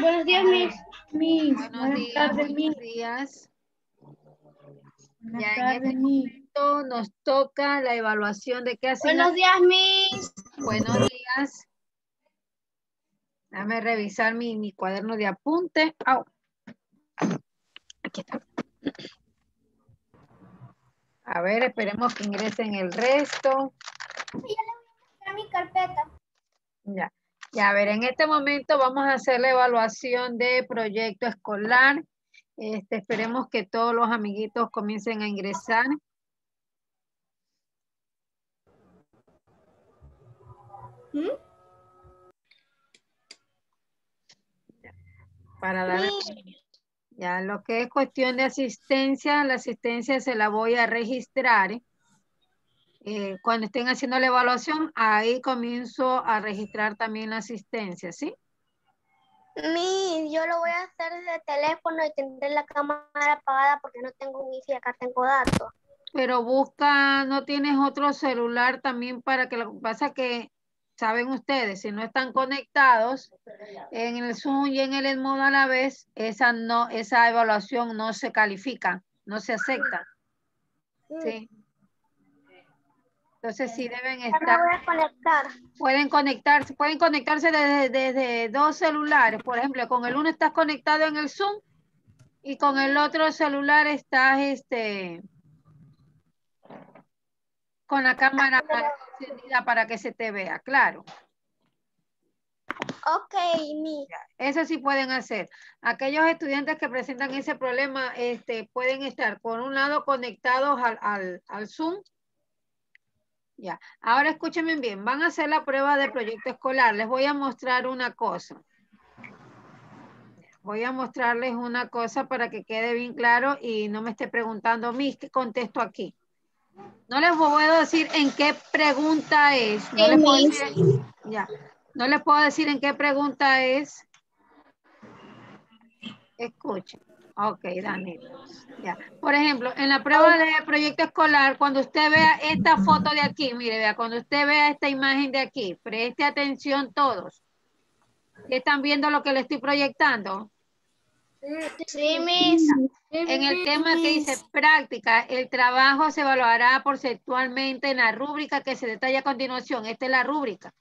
buenos días, mis. mis. Buenos días, buenos días. ya en este momento nos toca la evaluación de qué hacen. Buenos días, mis. Buenos días. Déjame revisar mi, mi cuaderno de apunte. Aquí está. A ver, esperemos que ingresen el resto. Ya le voy a mi carpeta. Ya. Ya, a ver, en este momento vamos a hacer la evaluación de proyecto escolar. Este, esperemos que todos los amiguitos comiencen a ingresar. ¿Mm? Para dar... Ya, lo que es cuestión de asistencia, la asistencia se la voy a registrar. Eh, cuando estén haciendo la evaluación, ahí comienzo a registrar también la asistencia, ¿sí? Mi, yo lo voy a hacer desde teléfono y tendré la cámara apagada porque no tengo wifi y acá tengo datos. Pero busca, ¿no tienes otro celular también para que lo que pasa que, saben ustedes, si no están conectados en el Zoom y en el Edmodo a la vez, esa, no, esa evaluación no se califica, no se acepta. Mm. Sí. Entonces sí deben estar. Voy a conectar. Pueden conectarse, pueden conectarse desde, dos celulares. Por ejemplo, con el uno estás conectado en el Zoom y con el otro celular estás este con la cámara encendida para que se te vea, claro. Ok, mi. Eso sí pueden hacer. Aquellos estudiantes que presentan ese problema este, pueden estar por un lado conectados al, al, al Zoom ya, ahora escúchenme bien, van a hacer la prueba de proyecto escolar. Les voy a mostrar una cosa. Voy a mostrarles una cosa para que quede bien claro y no me esté preguntando, mis, ¿qué contesto aquí? No les puedo decir en qué pregunta es. No les puedo decir, ya, no les puedo decir en qué pregunta es. Escuchen. Ok, Dani. Ya. Por ejemplo, en la prueba de proyecto escolar, cuando usted vea esta foto de aquí, mire, vea, cuando usted vea esta imagen de aquí, preste atención todos. ¿Están viendo lo que le estoy proyectando? Sí, mis. En el tema que dice práctica, el trabajo se evaluará porcentualmente en la rúbrica que se detalla a continuación. Esta es la rúbrica.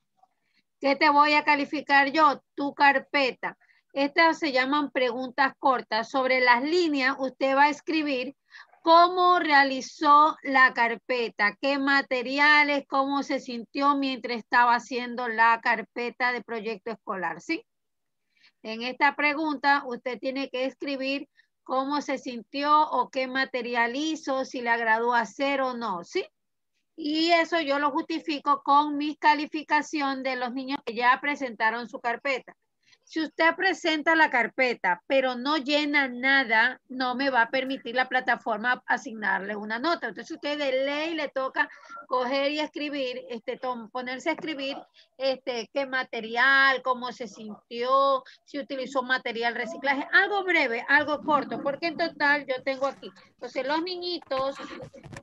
¿Qué te voy a calificar yo? Tu carpeta. Estas se llaman preguntas cortas. Sobre las líneas, usted va a escribir cómo realizó la carpeta, qué materiales, cómo se sintió mientras estaba haciendo la carpeta de proyecto escolar, ¿sí? En esta pregunta, usted tiene que escribir cómo se sintió o qué material hizo, si le agradó hacer o no, ¿sí? Y eso yo lo justifico con mi calificación de los niños que ya presentaron su carpeta. Si usted presenta la carpeta, pero no llena nada, no me va a permitir la plataforma asignarle una nota. Entonces usted de ley le toca coger y escribir, este, ponerse a escribir este, qué material, cómo se sintió, si utilizó material reciclaje, algo breve, algo corto, porque en total yo tengo aquí. Entonces los niñitos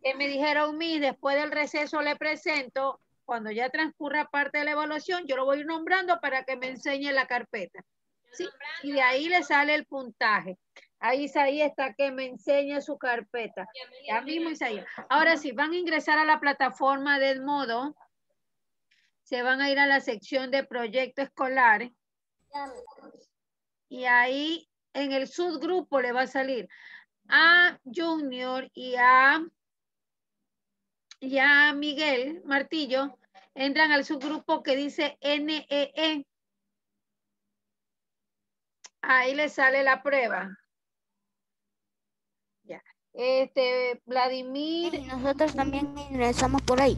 que me dijeron, mi, después del receso le presento, cuando ya transcurra parte de la evaluación, yo lo voy nombrando para que me enseñe la carpeta. ¿sí? Y de ahí le sale el puntaje. Ahí ahí está que me enseñe su carpeta. Ya mismo Isaías. Ahora sí, van a ingresar a la plataforma del modo. Se van a ir a la sección de proyecto escolar. Y ahí en el subgrupo le va a salir a Junior y a ya Miguel Martillo entran al subgrupo que dice NEE. E. Ahí le sale la prueba. Ya. Este, Vladimir. nosotros también ingresamos por ahí.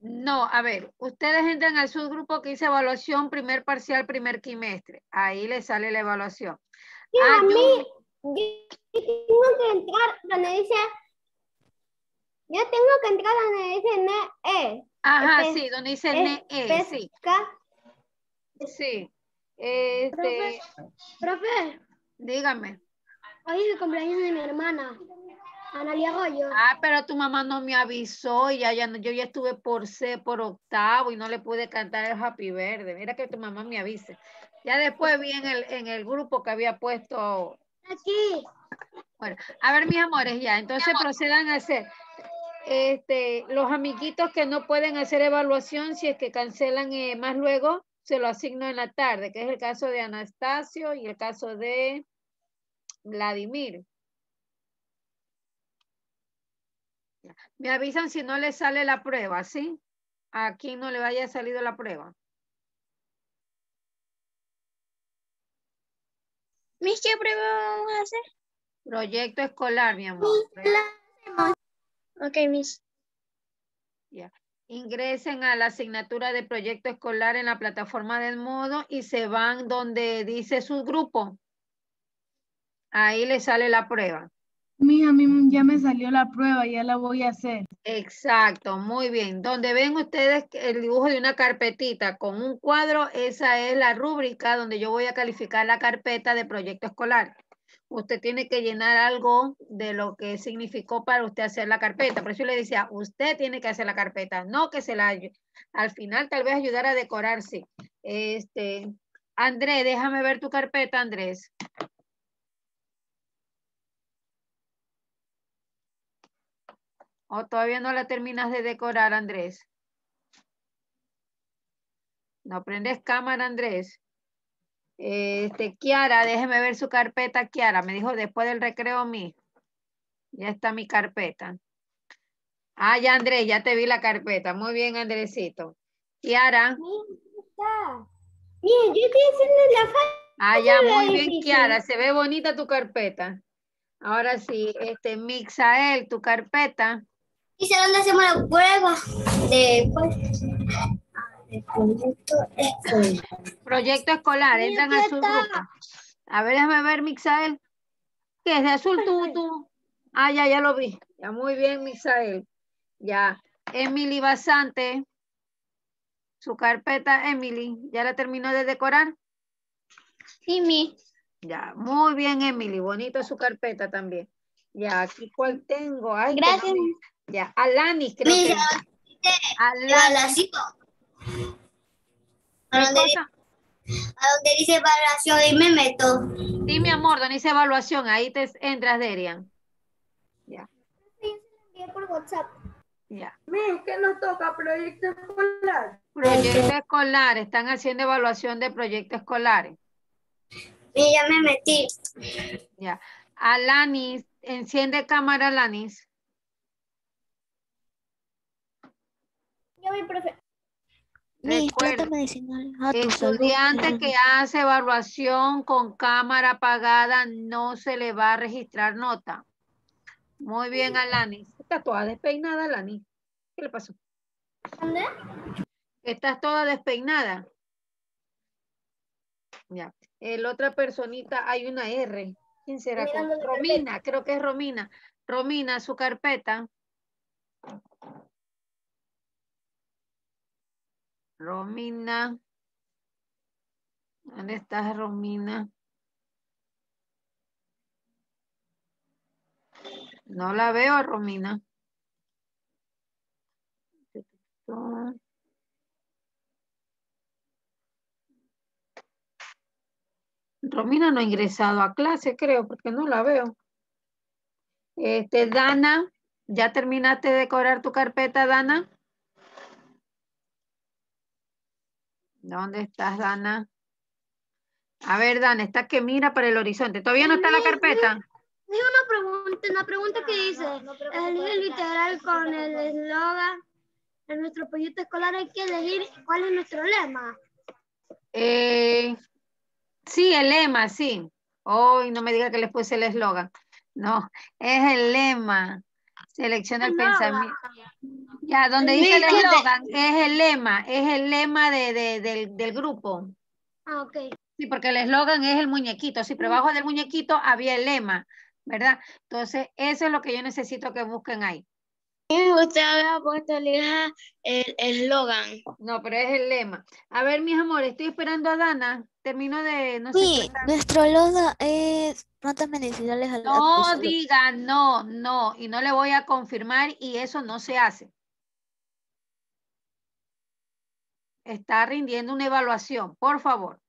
No, a ver, ustedes entran al subgrupo que dice evaluación primer parcial, primer quimestre. Ahí le sale la evaluación. a mí, tengo que entrar donde dice yo tengo que entrar donde dice NE. Ajá, sí, donde dice NE, sí. Sí. Este... Profe, Dígame. Hoy es el cumpleaños de mi hermana. Analia Arroyo. Ah, pero tu mamá no me avisó y ya, ya yo ya estuve por C, por octavo y no le pude cantar el Happy Verde. Mira que tu mamá me avise. Ya después vi en el, en el grupo que había puesto. Aquí. Bueno, a ver, mis amores, ya. Entonces procedan a hacer. Este, los amiguitos que no pueden hacer evaluación, si es que cancelan eh, más luego, se lo asigno en la tarde, que es el caso de Anastasio y el caso de Vladimir. Me avisan si no le sale la prueba, ¿sí? A quien no le vaya salido la prueba. Mis, ¿qué prueba vamos a hacer? Proyecto escolar, mi amor. Ok, Miss. Ingresen a la asignatura de proyecto escolar en la plataforma del modo y se van donde dice su grupo. Ahí le sale la prueba. Mija, a mí ya me salió la prueba, ya la voy a hacer. Exacto, muy bien. Donde ven ustedes el dibujo de una carpetita con un cuadro, esa es la rúbrica donde yo voy a calificar la carpeta de proyecto escolar. Usted tiene que llenar algo de lo que significó para usted hacer la carpeta. Por eso le decía, usted tiene que hacer la carpeta, no que se la al final tal vez ayudar a decorar, sí. Este, Andrés, déjame ver tu carpeta, Andrés. ¿O todavía no la terminas de decorar, Andrés? No prendes cámara, Andrés. Este, Kiara, déjeme ver su carpeta, Kiara. Me dijo después del recreo mi. Ya está mi carpeta. Ah, ya, Andrés, ya te vi la carpeta. Muy bien, Andresito. Kiara. Miren, yo estoy haciendo la falta. Ah, ya, muy bien. Kiara. Se ve bonita tu carpeta. Ahora sí, este, Mixael, tu carpeta. Dice dónde hacemos la prueba de proyecto escolar. Proyecto escolar, Mira, entran a su grupo. A ver, déjame ver, Mixael. ¿Qué es de azul tú, tú? Ah, ya, ya lo vi. Ya, muy bien, Mixael. Ya. Emily Basante. Su carpeta, Emily. ¿Ya la terminó de decorar? Sí, mi. Ya, muy bien, Emily. Bonito su carpeta también. Ya, aquí cuál tengo. Ay, Gracias. Ya, Alanis, creo que. Mira, Alanis. evaluación. ¿Qué A donde dice evaluación y me meto. Sí, mi amor, donde dice evaluación. Ahí te entras, Derian. Ya, por WhatsApp. ya. ¿qué nos toca? Proyecto escolar. Proyecto escolar, están haciendo evaluación de proyectos escolares. Y ya me metí. Ya. Alanis, enciende cámara, Alanis. Yo voy, profe. Recuerda, estudiante que hace evaluación con cámara apagada no se le va a registrar nota. Muy bien, Alanis. Está toda despeinada, Alanis. ¿Qué le pasó? ¿Dónde? Estás toda despeinada. Ya. El otra personita, hay una R. ¿Quién será? Romina, creo que es Romina. Romina, su carpeta. Romina. ¿Dónde estás, Romina? No la veo, Romina. Romina no ha ingresado a clase, creo, porque no la veo. Este, Dana, ¿ya terminaste de decorar tu carpeta, Dana? ¿Dónde estás, Dana? A ver, Dana, está que mira para el horizonte. ¿Todavía no está la carpeta? Hay una pregunta, una pregunta que dice, elige literal con el eslogan de nuestro proyecto escolar, hay que elegir cuál es nuestro lema. Eh, sí, el lema, sí. Hoy no me diga que les puse el eslogan. No, es el lema. Selecciona el pensamiento. Ya, donde dice el eslogan, es el lema, es el lema de, de- del, del grupo. Ah, ok. Sí, porque el eslogan es el muñequito. Sí, pero abajo del muñequito había el lema, ¿verdad? Entonces, eso es lo que yo necesito que busquen ahí. Usted había puesto el eslogan. No, pero es el lema. A ver, mis amores, estoy esperando a Dana. Termino de, no sé. Sí, tal. nuestro logo es plantas medicinales al No diga no, no, y no le voy a confirmar y eso no se hace. Está rindiendo una evaluación, por favor.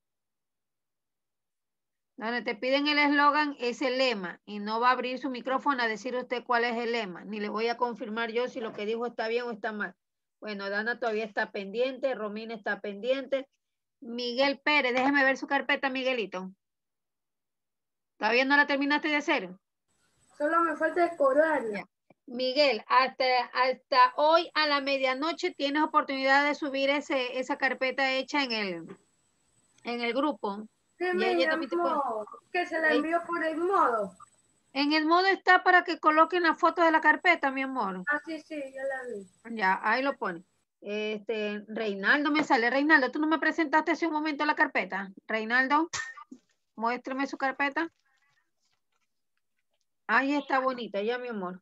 Donde te piden el eslogan es el lema y no va a abrir su micrófono a decir usted cuál es el lema, ni le voy a confirmar yo si lo que dijo está bien o está mal. Bueno, Dana todavía está pendiente, Romina está pendiente. Miguel Pérez, déjeme ver su carpeta, Miguelito. ¿Todavía no la terminaste de hacer? Solo me falta decorarla. Miguel, hasta, hasta hoy a la medianoche tienes oportunidad de subir ese, esa carpeta hecha en el, en el grupo. Te puedo- llamó, que se la envió por el modo. En el modo está para que coloquen la foto de la carpeta, mi amor. Ah, sí, sí, ya la vi. Ya, ahí lo pone. Este, Reinaldo me sale. Reinaldo, ¿tú no me presentaste hace un momento la carpeta? Reinaldo, muéstrame su carpeta. Ahí está bonita, ya, mi amor.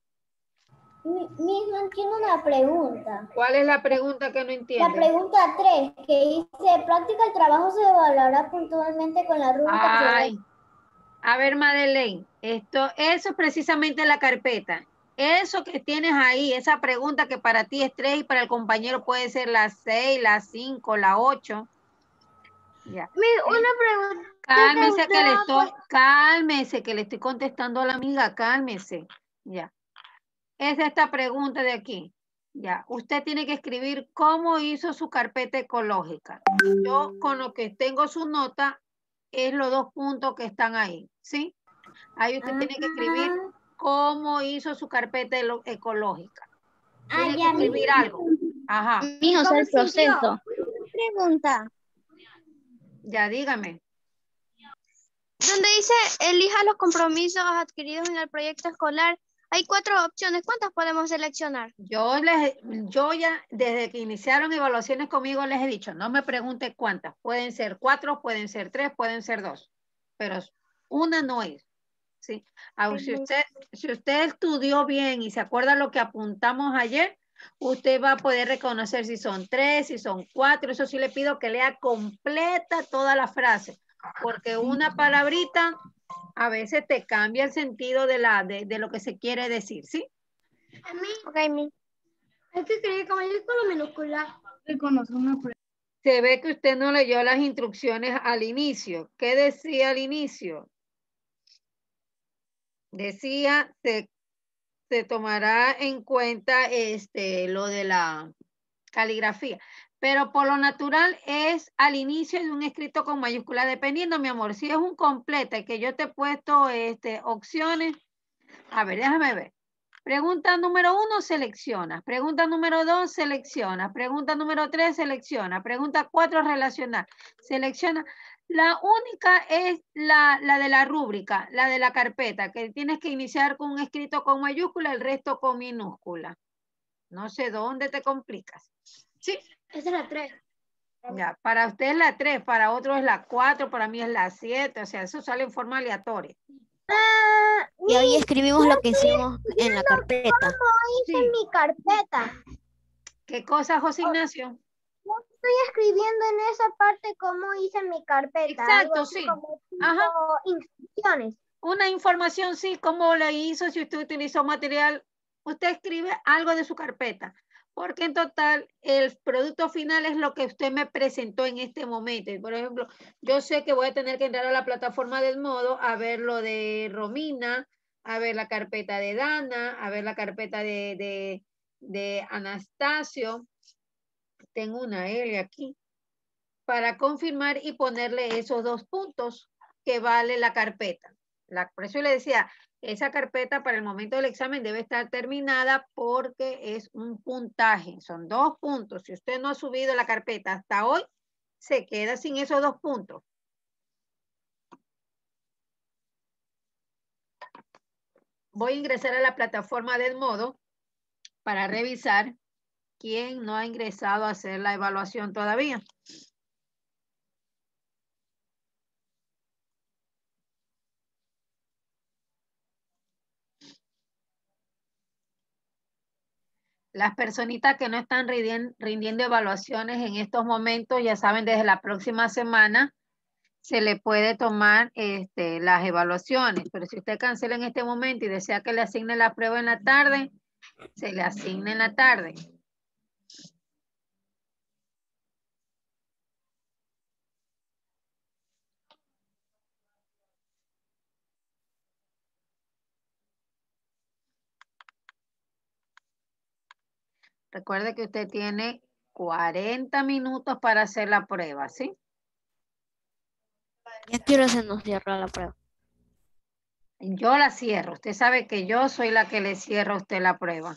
Mismo tiene una pregunta. ¿Cuál es la pregunta que no La entiendes? pregunta 3, que dice, práctica el trabajo se evaluará puntualmente con la rúbrica. Ay. A ver, Madeleine, esto, eso es precisamente la carpeta. Eso que tienes ahí, esa pregunta que para ti es 3 y para el compañero puede ser la 6, la 5, la 8. Ya. una pregunta. Cálmese que le estoy, cálmese que le estoy contestando a la amiga, cálmese. Ya. Es esta pregunta de aquí. Ya. Usted tiene que escribir cómo hizo su carpeta ecológica. Yo con lo que tengo su nota es los dos puntos que están ahí, ¿sí? Ahí usted tiene que escribir cómo hizo su carpeta ecológica. Ah, Tiene que ya, escribir algo. Ajá. Mijo, ¿Cómo el proceso. Pregunta. Ya, dígame. Donde dice elija los compromisos adquiridos en el proyecto escolar, hay cuatro opciones. ¿Cuántas podemos seleccionar? Yo les, yo ya desde que iniciaron evaluaciones conmigo les he dicho, no me pregunte cuántas, pueden ser cuatro, pueden ser tres, pueden ser dos, pero una no es. ¿sí? Ahora, si usted, si usted estudió bien y se acuerda lo que apuntamos ayer, usted va a poder reconocer si son tres, si son cuatro, eso sí le pido que lea completa toda la frase, porque una palabrita a veces te cambia el sentido de, la, de, de lo que se quiere decir, ¿sí? A mí Ok, mi. hay que escribir con mayúscula o minúscula. Se ve que usted no leyó las instrucciones al inicio. ¿Qué decía al inicio? Decía, se, se tomará en cuenta este, lo de la caligrafía. Pero por lo natural es al inicio de un escrito con mayúscula, dependiendo, mi amor. Si es un completa que yo te he puesto este, opciones, a ver, déjame ver. Pregunta número uno, selecciona. Pregunta número dos, selecciona. Pregunta número tres, selecciona. Pregunta cuatro, relacionar. Selecciona. La única es la, la de la rúbrica, la de la carpeta, que tienes que iniciar con un escrito con mayúscula, el resto con minúscula. No sé dónde te complicas. Sí, Esa es la 3. ya. Para usted es la tres, para otro es la cuatro, para mí es la siete. O sea, eso sale en forma aleatoria. Y ahí escribimos lo que hicimos en la carpeta. Sí. Mi carpeta. ¿Qué cosa, José Ignacio? Estoy escribiendo en esa parte cómo hice mi carpeta. Exacto, sí. como Ajá. instrucciones. Una información, sí, cómo le hizo, si usted utilizó material, usted escribe algo de su carpeta, porque en total el producto final es lo que usted me presentó en este momento. Por ejemplo, yo sé que voy a tener que entrar a la plataforma del modo a ver lo de Romina, a ver la carpeta de Dana, a ver la carpeta de, de, de Anastasio. Tengo una L aquí para confirmar y ponerle esos dos puntos que vale la carpeta. La, por eso le decía, esa carpeta para el momento del examen debe estar terminada porque es un puntaje, son dos puntos. Si usted no ha subido la carpeta hasta hoy, se queda sin esos dos puntos. Voy a ingresar a la plataforma del modo para revisar quién no ha ingresado a hacer la evaluación todavía. Las personitas que no están rindien- rindiendo evaluaciones en estos momentos, ya saben, desde la próxima semana se le puede tomar este, las evaluaciones. Pero si usted cancela en este momento y desea que le asigne la prueba en la tarde, se le asigna en la tarde. Recuerde que usted tiene 40 minutos para hacer la prueba, ¿sí? ¿Y a qué hora se nos cierra la prueba? Yo la cierro. Usted sabe que yo soy la que le cierro a usted la prueba.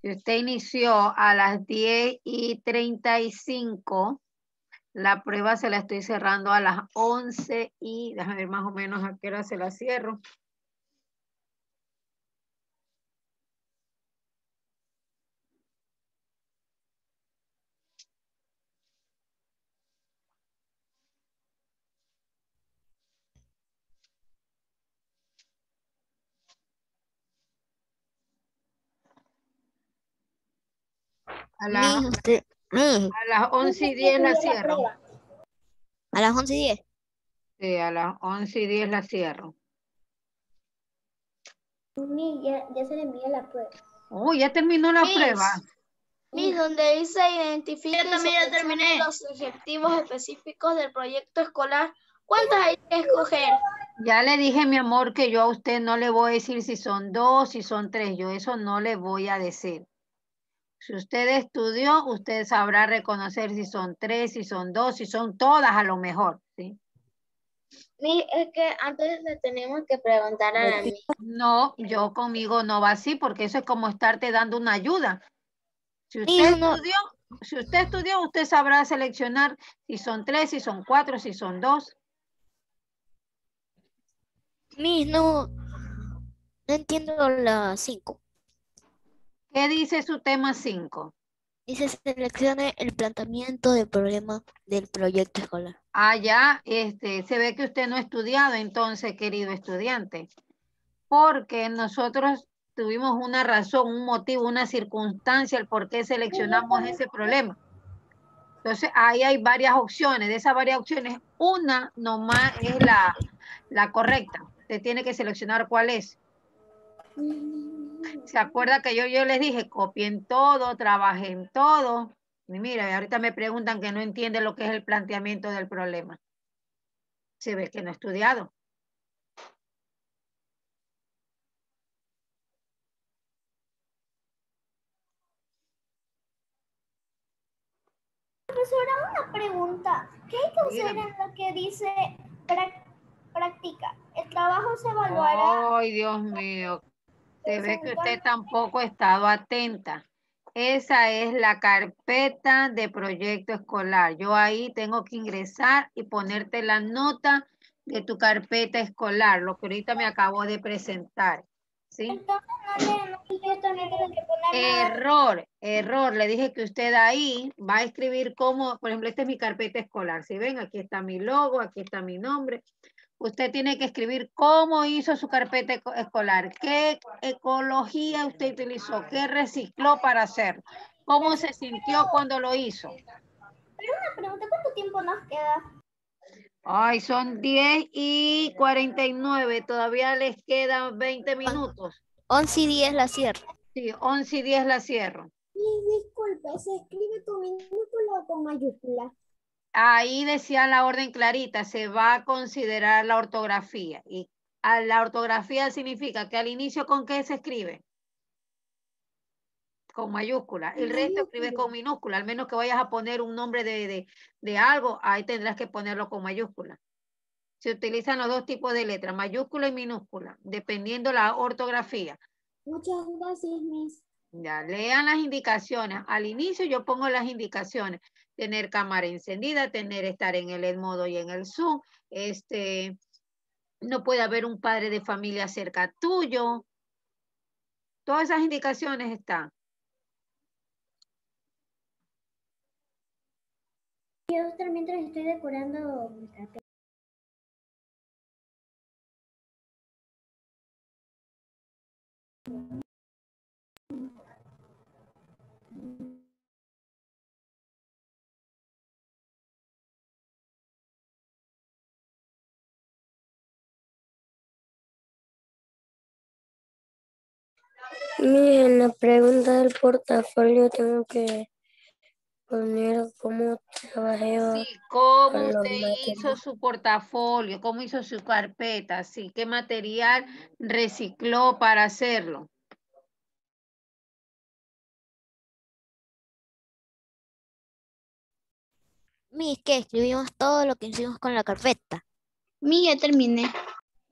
Si usted inició a las 10 y 35, la prueba se la estoy cerrando a las 11 y déjame ver más o menos a qué hora se la cierro. A, la- Mi, usted, mi, a las 11 y 10 la cierro. a las 11 y 10. Sí, a las 11 y 10 la cierro. Mi, ya, ya se le envía la prueba. Oh, ya terminó la prueba. Mis, donde dice terminé. los objetivos específicos del proyecto escolar. ¿Cuántos hay que escoger? Ya le dije, mi amor, que yo a usted no le voy a decir si son dos, si son tres. Yo eso no le voy a decir. Si usted estudió, usted sabrá reconocer si son tres, si son dos, si son todas a lo mejor, ¿sí? Es que antes le tenemos que preguntar a la Miss. No, yo conmigo no va así, porque eso es como estarte dando una ayuda. Si usted no. estudió, si usted estudió, usted sabrá seleccionar si son tres, si son cuatro, si son dos. Mi, no, no entiendo la 5. ¿Qué dice su tema 5? Dice seleccione el planteamiento del problema del proyecto escolar. Ah, ya, este, se ve que usted no ha estudiado entonces, querido estudiante, porque nosotros tuvimos una razón, un motivo, una circunstancia, el por qué seleccionamos ese problema. Entonces, ahí hay varias opciones. De esas varias opciones, una nomás es la, la correcta. Usted tiene que seleccionar cuál es. ¿Se acuerda que yo, yo les dije, copien todo, trabajen todo? Y mira, y ahorita me preguntan que no entienden lo que es el planteamiento del problema. Se ve que no ha estudiado. Una pregunta. ¿Qué hay que en lo que dice práctica? El trabajo se evaluará. Ay, Dios mío. Se ve que usted tampoco ha estado atenta. Esa es la carpeta de proyecto escolar. Yo ahí tengo que ingresar y ponerte la nota de tu carpeta escolar, lo que ahorita me acabo de presentar. ¿Sí? Entonces no no. Error, error. Le dije que usted ahí va a escribir cómo, por ejemplo, esta es mi carpeta escolar. Si ven, aquí está mi logo, aquí está mi nombre. Usted tiene que escribir cómo hizo su carpeta escolar, qué ecología usted utilizó, qué recicló para hacer, cómo se sintió cuando lo hizo. Una pregunta, ¿cuánto tiempo nos queda? Ay, son 10 y 49, todavía les quedan 20 minutos. 11 y 10 la cierro. Sí, 11 y 10 la cierro. disculpe, ¿se escribe con minúscula o con mayúscula? Ahí decía la orden clarita, se va a considerar la ortografía. Y a la ortografía significa que al inicio con qué se escribe? Con mayúscula. El resto escribe con minúscula, al menos que vayas a poner un nombre de, de, de algo, ahí tendrás que ponerlo con mayúscula. Se utilizan los dos tipos de letras, mayúscula y minúscula, dependiendo la ortografía. Muchas gracias, Miss. Ya, lean las indicaciones. Al inicio yo pongo las indicaciones. Tener cámara encendida, tener estar en el modo y en el Zoom. Este, no puede haber un padre de familia cerca tuyo. Todas esas indicaciones están. Yo también estoy decorando mi carpeta. Mire, en la pregunta del portafolio tengo que poner cómo trabajé Sí, cómo usted hizo su portafolio, cómo hizo su carpeta, sí, qué material recicló para hacerlo. Mi, es que escribimos todo lo que hicimos con la carpeta. Mi, ya terminé.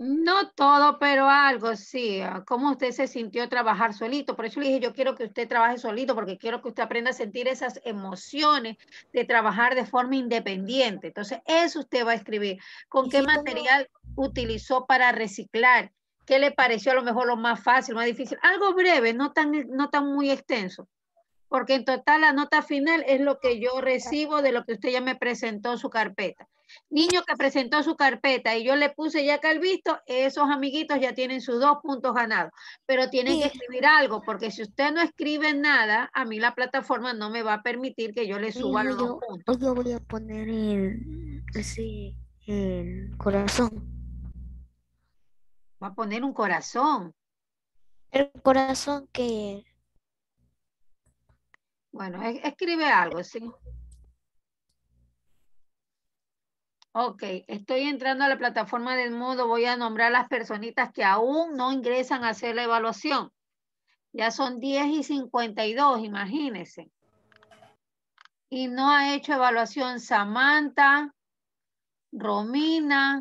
No todo, pero algo, sí. ah, ¿Cómo usted se sintió trabajar solito? Por eso le dije, yo quiero que usted trabaje solito, porque quiero que usted aprenda a sentir esas emociones de trabajar de forma independiente. Entonces, eso usted va a escribir. ¿Con qué si material utilizó para reciclar? ¿Qué le pareció a lo mejor lo más fácil, más difícil? Algo breve, no tan, no tan muy extenso. Porque en total la nota final es lo que yo recibo de lo que usted ya me presentó su carpeta. Niño que presentó su carpeta y yo le puse ya que el visto, esos amiguitos ya tienen sus dos puntos ganados. Pero tienen que escribir algo, porque si usted no escribe nada, a mí la plataforma no me va a permitir que yo le suba los dos puntos. yo voy a poner el, ese, el corazón. Va a poner un corazón. El corazón que Bueno, escribe algo, ¿sí? Ok, estoy entrando a la plataforma del modo. Voy a nombrar las personitas que aún no ingresan a hacer la evaluación. Ya son 10 y 52, imagínense. Y no ha hecho evaluación Samantha, Romina.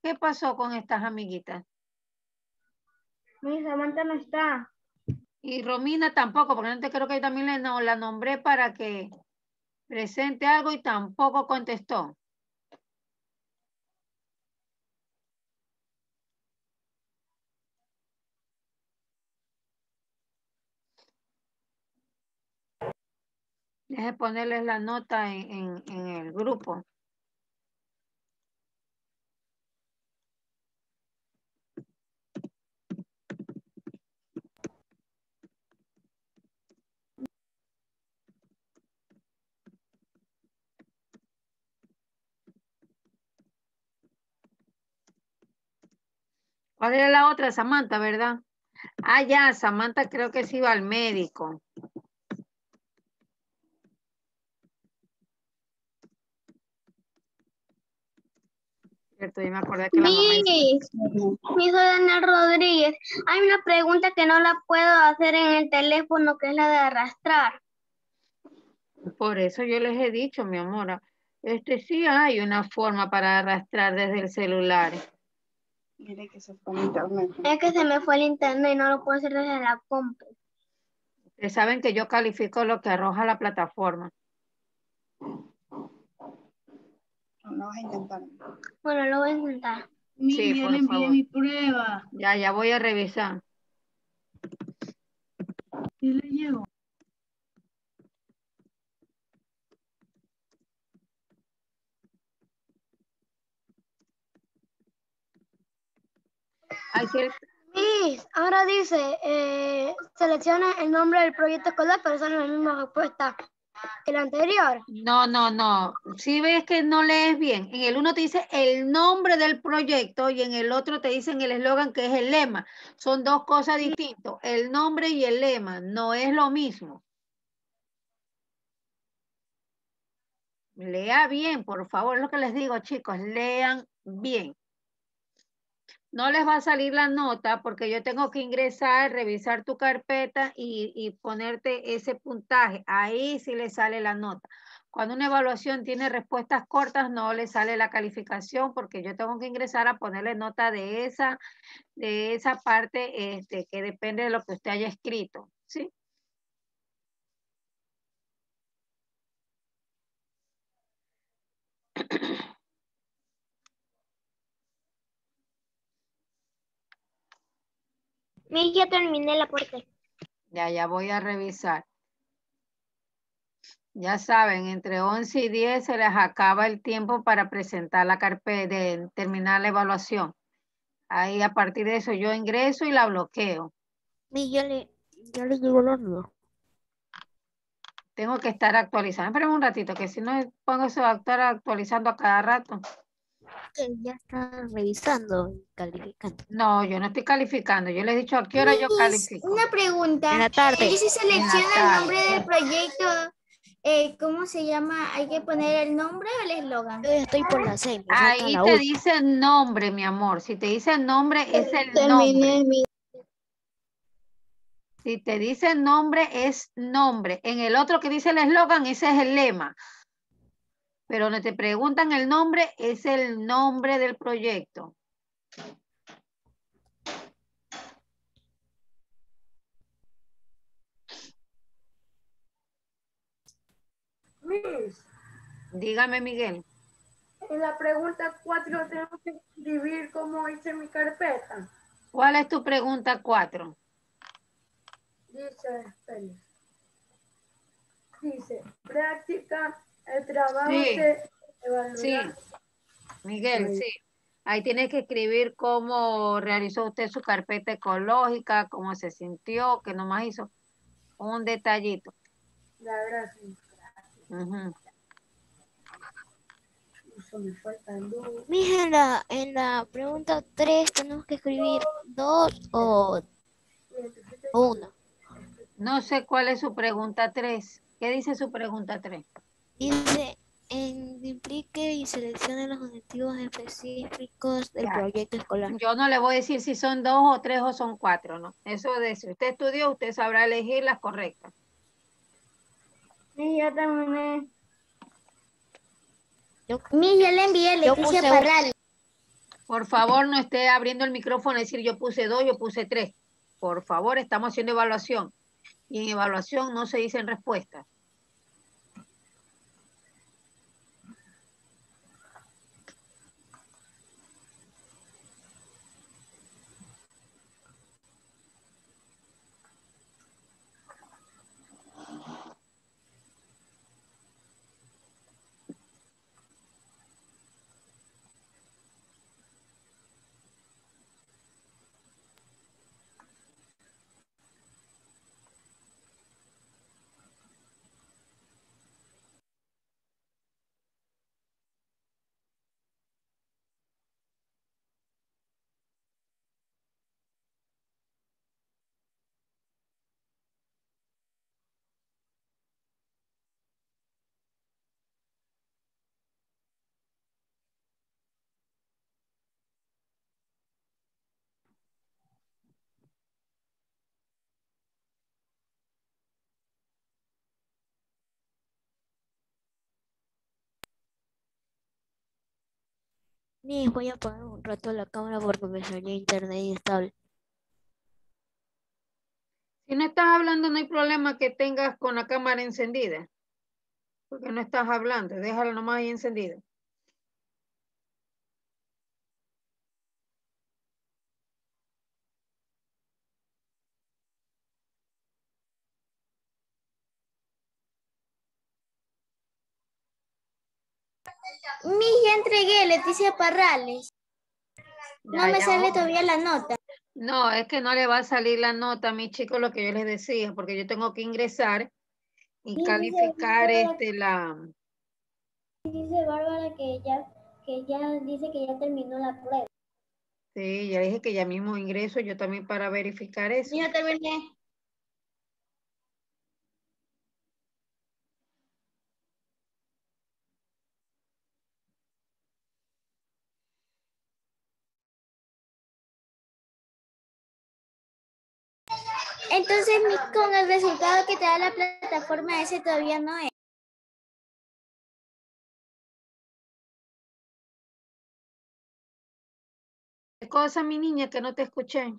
¿Qué pasó con estas amiguitas? Mi Samantha no está. Y Romina tampoco, porque antes creo que también le no- la nombré para que presente algo y tampoco contestó. Deje ponerles la nota en, el grupo. ¿Cuál era la otra? Samantha, ¿verdad? Ah, ya, Samantha creo que se iba al médico. Cierto, yo me acordé que la mamá hizo- Miss, mi soy Daniel Rodríguez. Hay una pregunta que no la puedo hacer en el teléfono, que es la de arrastrar. Por eso yo les he dicho, mi amor, este sí hay una forma para arrastrar desde el celular. Mire que se fue el internet. Es que se me fue el internet y no lo puedo hacer desde la compu. Ustedes saben que yo califico lo que arroja la plataforma. No vas a intentar. Bueno, lo voy a intentar. Mi, Sí, ya por envié favor. mi prueba. Ya, ya voy a revisar. ¿Sí le cier- Miss, ahora dice, eh, selecciona el nombre del proyecto escolar, pero son las mismas respuestas la anterior. No, no, no. Si ves que no lees bien, en el uno te dice el nombre del proyecto y en el otro te dicen el eslogan que es el lema. Son dos cosas distintas. El nombre y el lema no es lo mismo. Lea bien, por favor, es lo que les digo, chicos, lean bien. No les va a salir la nota porque yo tengo que ingresar, revisar tu carpeta y, y ponerte ese puntaje. Ahí sí le sale la nota. Cuando una evaluación tiene respuestas cortas, no le sale la calificación porque yo tengo que ingresar a ponerle nota de esa, de esa parte este, que depende de lo que usted haya escrito. ¿sí? Miss, ya terminé la puerta. Ya, ya voy a revisar. Ya saben, entre 11 y 10 se les acaba el tiempo para presentar la carpeta, de terminar la evaluación. Ahí a partir de eso yo ingreso y la bloqueo. Mi, ya le, ya le el horno. Tengo que estar actualizando. Esperen un ratito, que si no pongo eso de estar actualizando a cada rato. Que ya está revisando y calificando. No, yo no estoy calificando. Yo le he dicho a qué hora yo califico. Una pregunta. En la tarde. Y si selecciona tarde. el nombre del proyecto, eh, ¿cómo se llama? ¿Hay que poner el nombre o el eslogan? Yo estoy por la falta Ahí la te última. dice nombre, mi amor. Si te dice nombre, es el nombre. Terminé mi Si te dice nombre, es nombre. En el otro que dice el eslogan, ese es el lema. Pero donde te preguntan el nombre, es el nombre del proyecto. Miss, Dígame, Miguel. en la pregunta 4 tengo que escribir cómo hice mi carpeta. ¿Cuál es tu pregunta cuatro? Dice, espere. Dice, práctica, el trabajo Sí. se evaluará. Sí. Miguel, Ahí. sí. Ahí tienes que escribir cómo realizó usted su carpeta ecológica, cómo se sintió, que nomás hizo un detallito. La gracia. Ujú. Eso me falta luz. Mija, en la, en la pregunta 3 tenemos que escribir dos o o uno. No sé cuál es su pregunta 3. ¿Qué dice su pregunta 3? Dice, en, implique y seleccione los objetivos específicos del Ya. proyecto escolar. Yo no le voy a decir si son dos o tres o son cuatro, ¿no? Eso de si usted estudió, usted sabrá elegir las correctas. Sí, ya terminé. Yo, Mi, ya le envié Yo Leticia puse Parral. Por favor, no esté abriendo el micrófono y decir yo puse dos, yo puse tres. Por favor, estamos haciendo evaluación. Y en evaluación no se dicen respuestas. Ni voy a apagar un rato la cámara porque me salió internet inestable. Si no estás hablando, no hay problema que tengas con la cámara encendida. Porque no estás hablando, déjala nomás ahí encendida. Mi, ya entregué Leticia Parrales. No Ya, me ya, sale todavía la nota. No, es que no le va a salir la nota a mis chicos lo que yo les decía, porque yo tengo que ingresar y calificar dice- este la. Dice Bárbara que ya, que ya dice que ya terminó la prueba. Sí, ya dije que ya mismo ingreso yo también para verificar eso. Ya terminé. Con el resultado que te da la plataforma, ese todavía no es. ¿Qué cosa, mi niña, que no te escuché?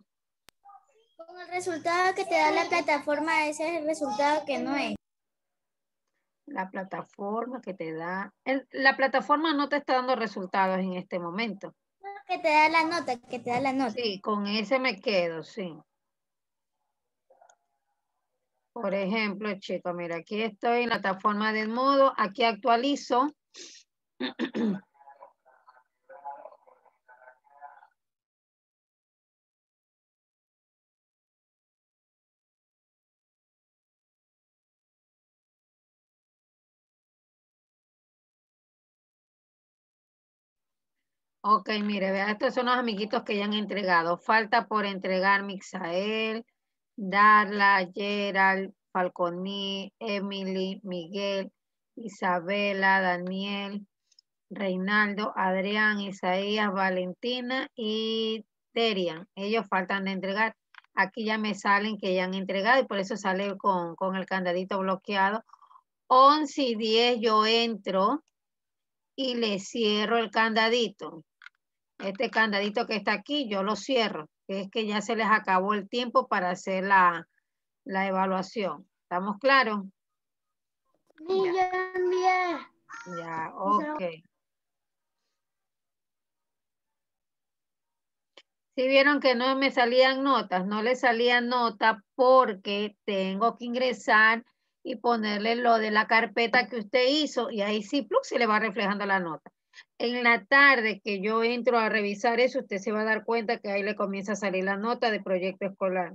Con el resultado que te da la plataforma, ese es el resultado que no es. La plataforma que te da. el- la plataforma no te está dando resultados en este momento. Que te da la nota, que te da la nota. Sí, con ese me quedo, sí. Por ejemplo, chicos, mira, aquí estoy en la plataforma de modo, aquí actualizo. Ok, mire, vea, estos son los amiguitos que ya han entregado. Falta por entregar Mixael, Darla, Gerald, Falconi, Emily, Miguel, Isabela, Daniel, Reinaldo, Adrián, Isaías, Valentina y Terian. Ellos faltan de entregar. Aquí ya me salen que ya han entregado y por eso sale con, con el candadito bloqueado. 11 y 10 yo entro y le cierro el candadito. Este candadito que está aquí, yo lo cierro, que es que ya se les acabó el tiempo para hacer la, la evaluación. ¿Estamos claros? Sí, ya envié. Ya, ok. Si vieron que no me salían notas, no le salían nota porque tengo que ingresar y ponerle lo de la carpeta que usted hizo y ahí sí, plus, se le va reflejando la nota. En la tarde que yo entro a revisar eso, usted se va a dar cuenta que ahí le comienza a salir la nota de proyecto escolar.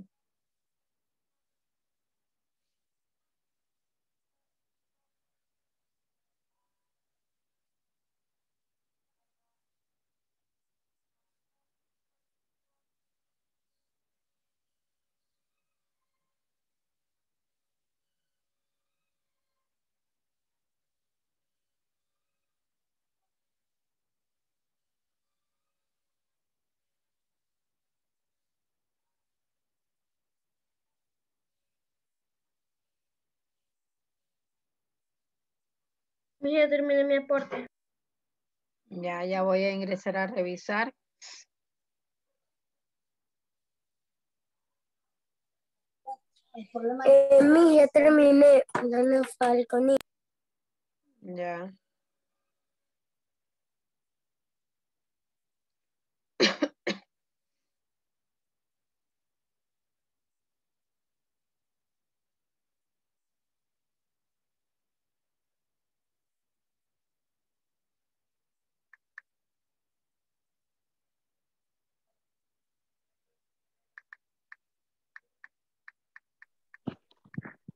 Ya terminé mi aporte. Ya, ya voy a ingresar a revisar. Eh, mi, ya terminé. Dana Falconi. Ya.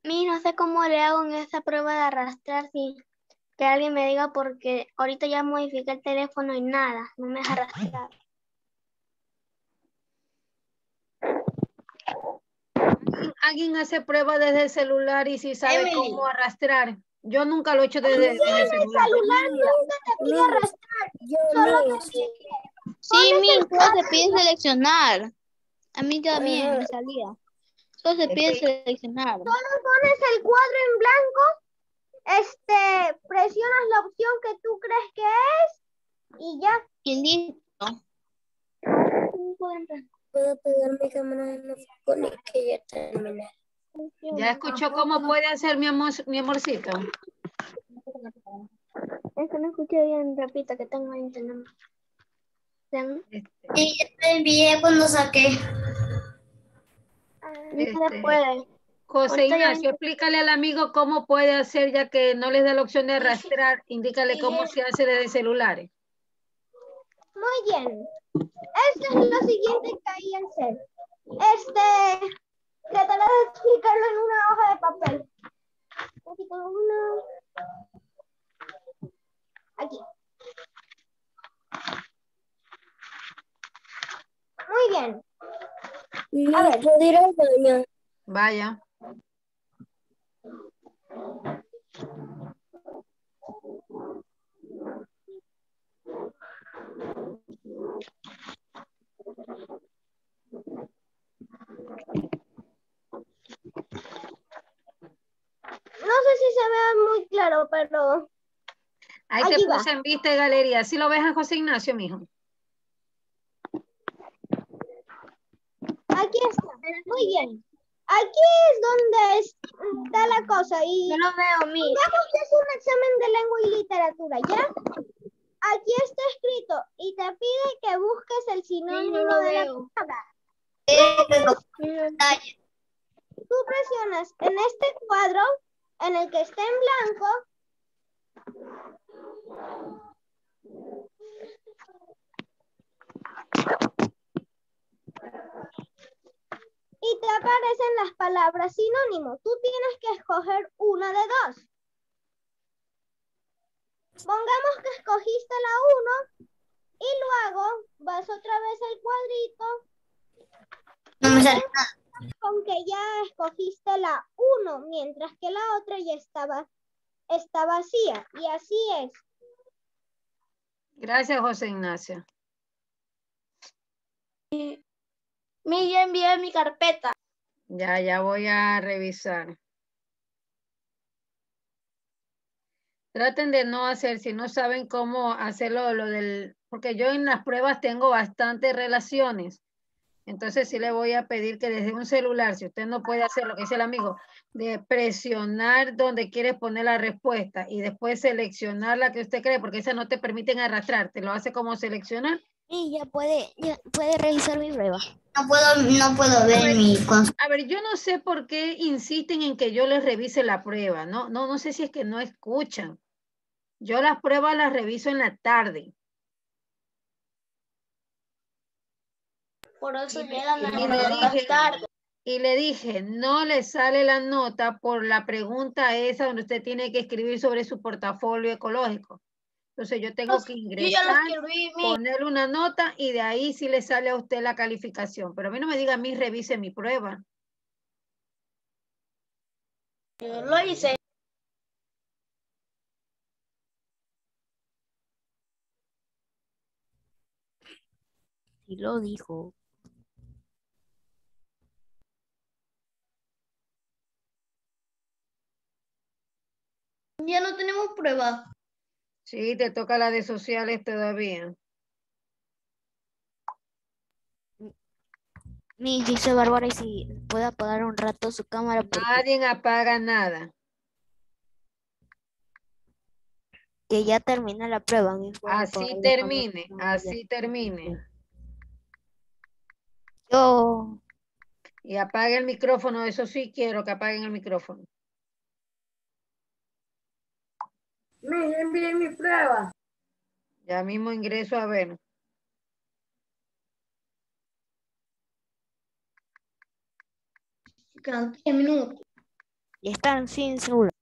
Mi, no sé cómo le hago en esa prueba de arrastrar si que alguien me diga porque ahorita ya modifiqué el teléfono y nada, no me deja arrastrar. ¿Alguien- hace prueba desde el celular y si sabe Emily. cómo arrastrar. Yo nunca lo he hecho desde, desde el celular. Mi, yo, mi, sí. Sí, mi, solo se pide seleccionar. A mí también me salía. Solo se pide que- seleccionar. Pones el cuadro en blanco, este, presionas la opción que tú crees que es y ya. Y listo. Puedo pegar mi cámara en la Falconi que ya terminé. ¿Ya escuchó cómo puede hacer mi, amor, mi amorcito? Es que no escuché bien, repita que tengo internet. Este, Sí, ya te envié cuando saqué. Este. puede. José Ignacio, explícale al amigo cómo puede hacer ya que no les da la opción de arrastrar. Indícale cómo se hace desde celulares. Muy bien. Esto es lo siguiente que hay que hacer. Este, trataré de explicarlo en una hoja de papel. Aquí tengo una. Aquí. Muy bien. Mi, ¿puedo ir al baño? Vaya. No sé si se ve muy claro, pero Ahí Aquí te va. puse en vista de galería. ¿Sí lo ves a José Ignacio, mijo? Aquí está. Muy bien. Aquí es donde es- está la cosa. Y Yo lo veo, mi. Digamos que es un examen de lengua y literatura, ¿ya? Aquí está escrito y te pide que busques el sinónimo de la palabra. Eh, Tú presionas en este cuadro en el que está en blanco. Y te aparecen las palabras sinónimo. Tú tienes que escoger una de dos. Pongamos que escogiste la 1 Y luego vas otra vez al cuadrito No me sale con que ya escogiste la 1, mientras que la otra ya estaba está vacía. Y así es. Gracias, José Ignacio. Mi, ya envié mi carpeta. Ya, ya voy a revisar. Traten de no hacer, si no saben cómo hacerlo, lo del, porque yo en las pruebas tengo bastantes relaciones. Entonces sí le voy a pedir que desde un celular, si usted no puede hacer lo que dice el amigo, de presionar donde quiere poner la respuesta y después seleccionar la que usted cree, porque esa no te permiten arrastrar, te lo hace como seleccionar. Y ya puede, ya puede revisar mi prueba. No puedo, no puedo ver mi cons- A ver, yo no sé por qué insisten en que yo les revise la prueba, ¿no? No, no sé si es que no escuchan. Yo las pruebas las reviso en la tarde. Por eso llegan notas dije- tarde. Y le dije, no le sale la nota por la pregunta esa donde usted tiene que escribir sobre su portafolio ecológico. Entonces yo tengo que ingresar, ponerle una nota y de ahí sí le sale a usted la calificación. Pero a mí no me diga a mí revise mi prueba. Yo lo hice. Sí lo dijo. Ya no tenemos prueba. Sí, te toca la de sociales todavía. Mi dice Bárbara y si puede apagar un rato su cámara porque Nadie apaga nada. que ya termina la prueba. mi Así termine, así termine. Yo, Y apague el micrófono, eso sí quiero que apaguen el micrófono. Ya envié mi prueba. Ya mismo ingreso a ver. Quedan tres minutos. y están sin celular.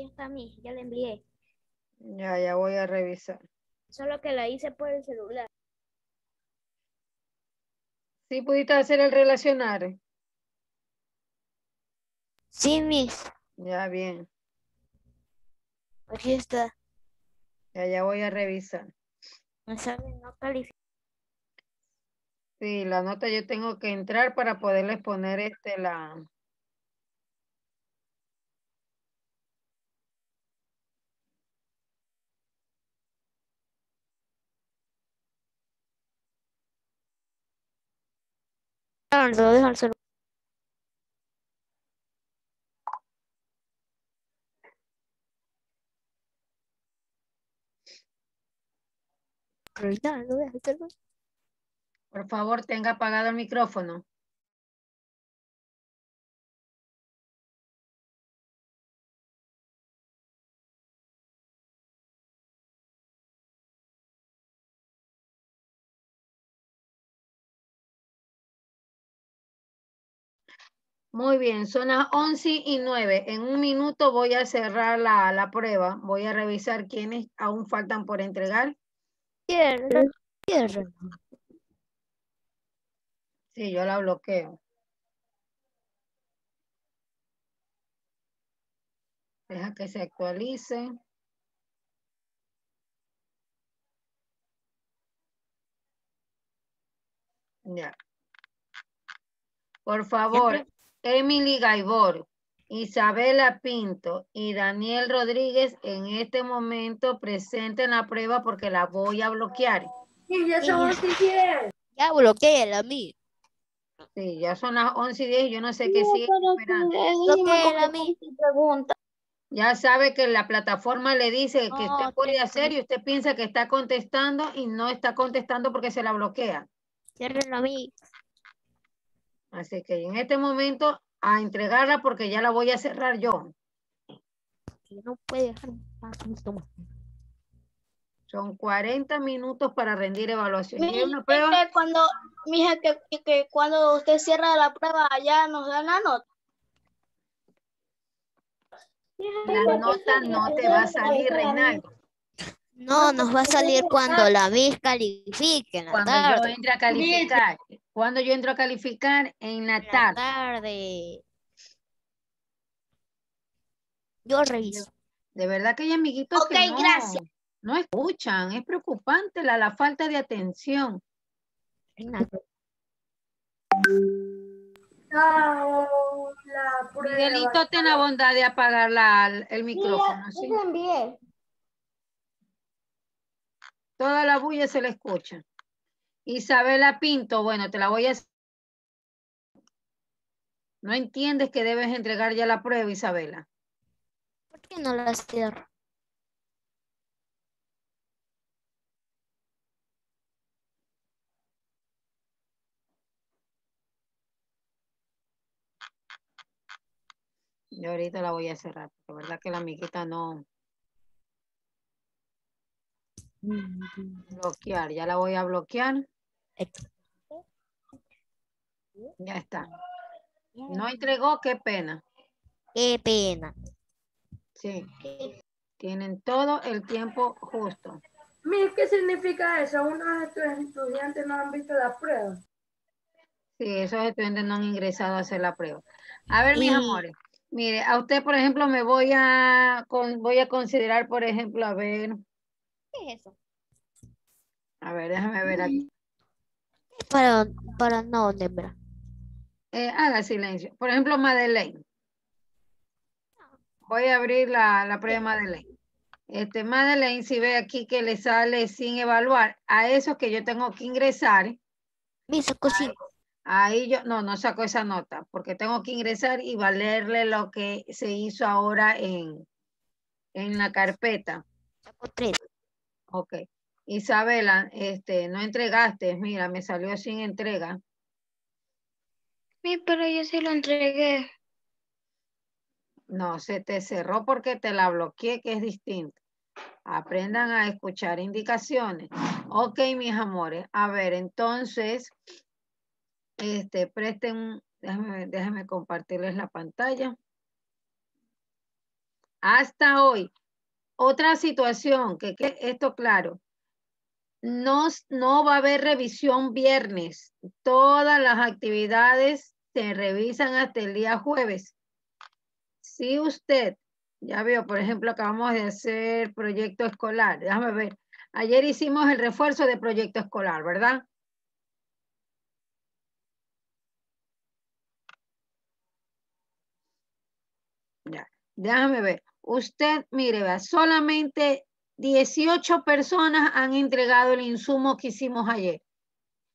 Ahí está mi, ya la envié. Ya, ya voy a revisar. Solo que la hice por el celular. ¿Sí pudiste hacer el relacionar? Sí, mis, Ya, bien. aquí está. Ya, ya voy a revisar. Me sale no califica. Sí, la nota yo tengo que entrar para poderles poner este la. Al. Por favor, tenga apagado el micrófono. Muy bien, son las 11 y 9. En un minuto voy a cerrar la, la prueba. Voy a revisar quiénes aún faltan por entregar. Cierra, cierra. Sí, yo la bloqueo. Deja que se actualice. Ya. Por favor, Emily Gaibor, Isabela Pinto y Daniel Rodríguez en este momento presenten la prueba porque la voy a bloquear. Y ya son once y diez. Ya bloqueé a mí. Sí, ya son las 11 y 10, yo no sé qué sigue esperando. Bloqueé a mí. Pregunta. Ya sabe que la plataforma le dice que usted No, puede hacer y usted piensa que está contestando y no está contestando porque se la bloquea. Cierren a mí. Así que en este momento a entregarla porque ya la voy a cerrar yo. No puede dejar. Son 40 minutos para rendir evaluación. ¿Y hay una prueba? Que cuando, mija, que, que cuando usted cierra la prueba, allá nos dan la nota. La nota no te va a salir, Reinaldo. No, nos va a salir cuando la Miss califique en la Cuando yo tarde. entre a calificar. Cuando yo entro a calificar en la tarde. tarde. Yo reviso. De verdad que hay amiguitos que Ok, no, gracias. no escuchan. Es preocupante la, la falta de atención. Damos la prueba. Miguelito, ten la bondad de apagar la- el micrófono. Mira, ¿sí? Toda la bulla se le escucha. Isabela Pinto, bueno, te la voy a... No entiendes que debes entregar ya la prueba, Isabela. ¿Por qué no la cierro? Yo ahorita la voy a cerrar, porque verdad que la amiguita no... Bloquear, ya la voy a bloquear. Ya está. No entregó, qué pena. Qué pena. Sí. Tienen todo el tiempo justo. Miss, ¿qué significa eso? Unos estudiantes no han visto la prueba. Sí, esos estudiantes no han ingresado a hacer la prueba. A ver, mis Y- amores. Mire, a usted, por ejemplo, me voy a, con- voy a considerar, por ejemplo, a ver, ¿Qué es eso? a ver, déjame ver aquí. Para, para no, Debra. Eh, haga silencio. Por ejemplo, Madeleine. Voy a abrir la, la prueba de Madeleine. Este, Madeleine, si ve aquí que le sale sin evaluar, a esos que yo tengo que ingresar, Me sacó cinco. ahí yo, no, no saco esa nota, porque tengo que ingresar y valerle lo que se hizo ahora en, en la carpeta. Sacó tres. Ok. Isabela, este, no entregaste, mira, me salió sin entrega. Sí, pero yo sí lo entregué. No, se te cerró porque te la bloqueé, que es distinto. Aprendan a escuchar indicaciones. Ok, mis amores. A ver, entonces, este, presten, déjame, déjame compartirles la pantalla. Hasta hoy, otra situación, que, que esto claro, no, no va a haber revisión viernes. Todas las actividades se revisan hasta el día jueves. Si usted, ya veo, por ejemplo, acabamos de hacer proyecto escolar. Déjame ver. Ayer hicimos el refuerzo de proyecto escolar, ¿verdad? Ya, déjame ver. Usted, mire, vea, solamente 18 personas han entregado el insumo que hicimos ayer.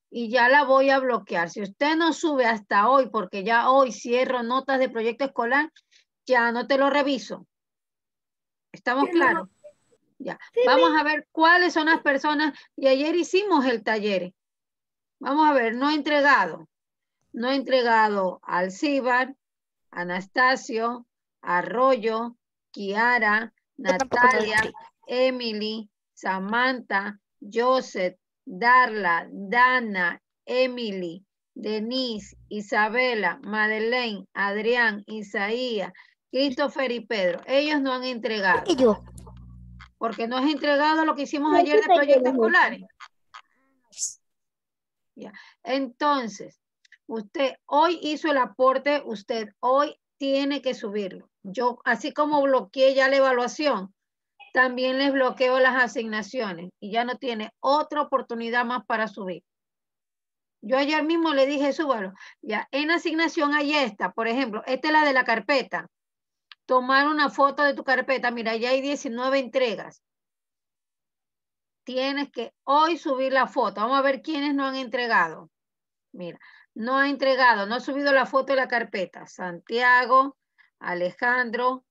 Y ya la voy a bloquear. Si usted no sube hasta hoy, porque ya hoy cierro notas de proyecto escolar, ya no te lo reviso. ¿Estamos claros? Ya. Vamos a ver cuáles son las personas. Y ayer hicimos el taller. Vamos a ver, no entregado. No entregado Alcibar, Anastasio, Arroyo, Kiara, Natalia. Emily, Samantha, Joseph, Darla, Dana, Emily, Denise, Isabela, Madeleine, Adrián, Isaías, Christopher y Pedro. Ellos no han entregado. Y yo. Porque no has entregado lo que hicimos ayer de proyectos escolares. Ya. Entonces, usted hoy hizo el aporte, usted hoy tiene que subirlo. Yo, así como bloqueé ya la evaluación, también les bloqueo las asignaciones y ya no tiene otra oportunidad más para subir. Yo ayer mismo le dije, súbalo. Ya, en asignación hay esta, por ejemplo, esta es la de la carpeta. Tomar una foto de tu carpeta, mira, ya hay 19 entregas. Tienes que hoy subir la foto. Vamos a ver quiénes no han entregado. Mira, no ha entregado, no ha subido la foto de la carpeta. Santiago, Alejandro,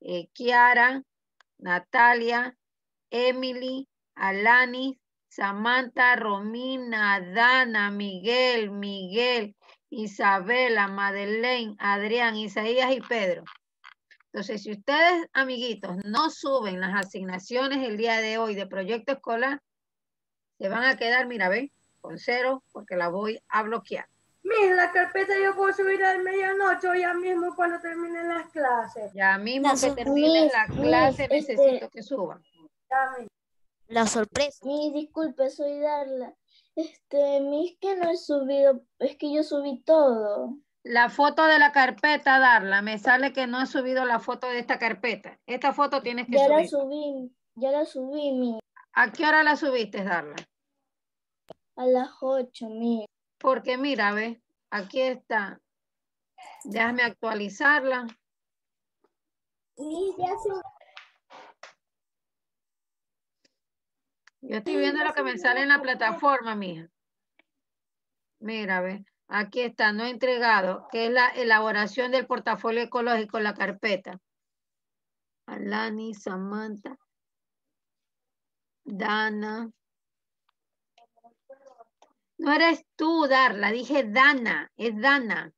eh, Kiara, Natalia, Emily, Alani, Samantha, Romina, Dana, Miguel, Miguel, Isabela, Madeleine, Adrián, Isaías y Pedro. Entonces, si ustedes, amiguitos, no suben las asignaciones el día de hoy de proyecto escolar, se van a quedar, mira, ven, con cero, porque la voy a bloquear. Miss, la carpeta yo puedo subir a medianoche o ya mismo cuando terminen las clases. Ya mismo La que Miss, la clase, este- necesito que suban. Ya. La sorpresa. Mi disculpe, soy Darla. Este, mis que no he subido, es que yo subí todo. La foto de la carpeta, Darla, me sale que no he subido la foto de esta carpeta. Esta foto tienes que Ya la subir. subí, ya la subí, mi, ¿A qué hora la subiste, Darla? a las 8, mi. Porque mira, ve, aquí está. Déjame actualizarla. Mi, ya. Yo estoy viendo lo que me sale en la plataforma, mija. Mira, ve, aquí está, no entregado, que es la elaboración del portafolio ecológico, la carpeta. Alani, Samantha, Dana. No eres tú, Darla, dije Dana, es Dana.